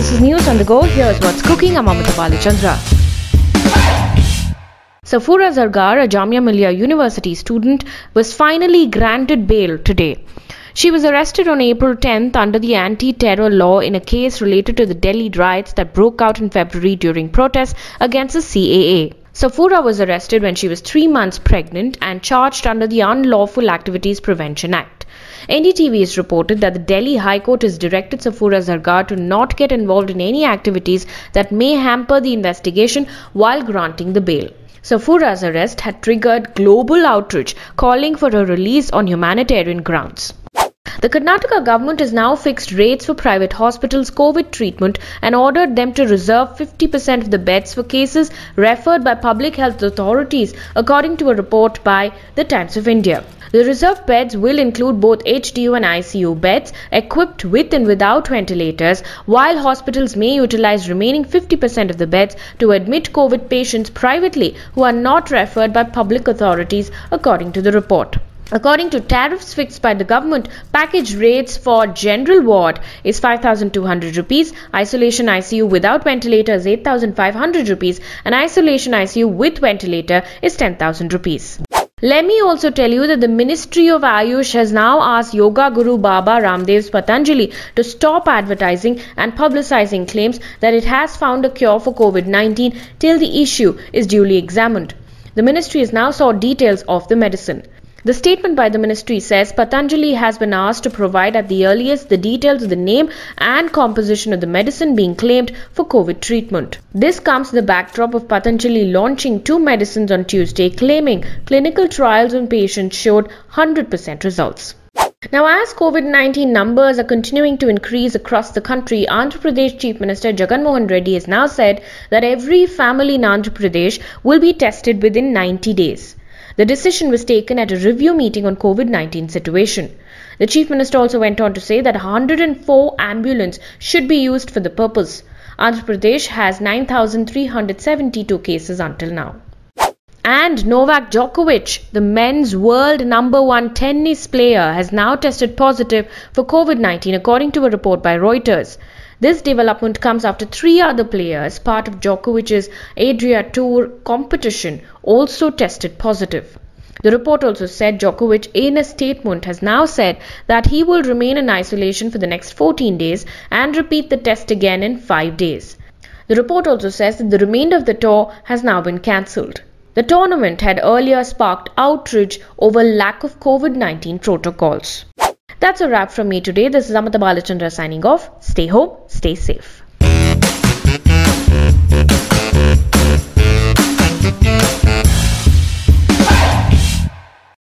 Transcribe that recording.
this is News on the Go. Here's what's cooking. I'm Amitha Balachandra. Safoora Zargar, a Jamia Millia University student, was finally granted bail today. She was arrested on April 10th under the anti terror law in a case related to the Delhi riots that broke out in February during protests against the CAA. Safoora was arrested when she was three months pregnant and charged under the Unlawful Activities Prevention Act. NDTV has reported that the Delhi High Court has directed Safoora Zargar to not get involved in any activities that may hamper the investigation while granting the bail. Safoora's arrest had triggered global outrage calling for her release on humanitarian grounds. The Karnataka government has now fixed rates for private hospitals' COVID treatment and ordered them to reserve 50% of the beds for cases referred by public health authorities, according to a report by The Times of India. The reserved beds will include both HDU and ICU beds equipped with and without ventilators, while hospitals may utilize remaining 50% of the beds to admit COVID patients privately who are not referred by public authorities, according to the report. According to tariffs fixed by the government, package rates for general ward is 5200 rupees, isolation ICU without ventilator is 8500 rupees and isolation ICU with ventilator is 10000 rupees. Let me also tell you that the Ministry of Ayush has now asked Yoga Guru Baba Ramdev's Patanjali to stop advertising and publicizing claims that it has found a cure for COVID-19 till the issue is duly examined. The ministry has now sought details of the medicine. The statement by the ministry says Patanjali has been asked to provide at the earliest the details of the name and composition of the medicine being claimed for COVID treatment. This comes in the backdrop of Patanjali launching two medicines on Tuesday claiming clinical trials on patients showed 100% results. Now, as COVID 19 numbers are continuing to increase across the country, Andhra Pradesh Chief Minister Jagan Mohan Reddy has now said that every family in Andhra Pradesh will be tested within 90 days. The decision was taken at a review meeting on COVID-19 situation. The Chief Minister also went on to say that 104 ambulance should be used for the purpose. Andhra Pradesh has 9,372 cases until now. And Novak Djokovic, the men's world number one tennis player, has now tested positive for COVID 19, according to a report by Reuters. This development comes after three other players, part of Djokovic's Adria Tour competition, also tested positive. The report also said Djokovic, in a statement, has now said that he will remain in isolation for the next 14 days and repeat the test again in 5 days. The report also says that the remainder of the tour has now been cancelled. The tournament had earlier sparked outrage over lack of COVID 19 protocols. That's a wrap from me today. This is Amitha Balachandra signing off. Stay home, stay safe.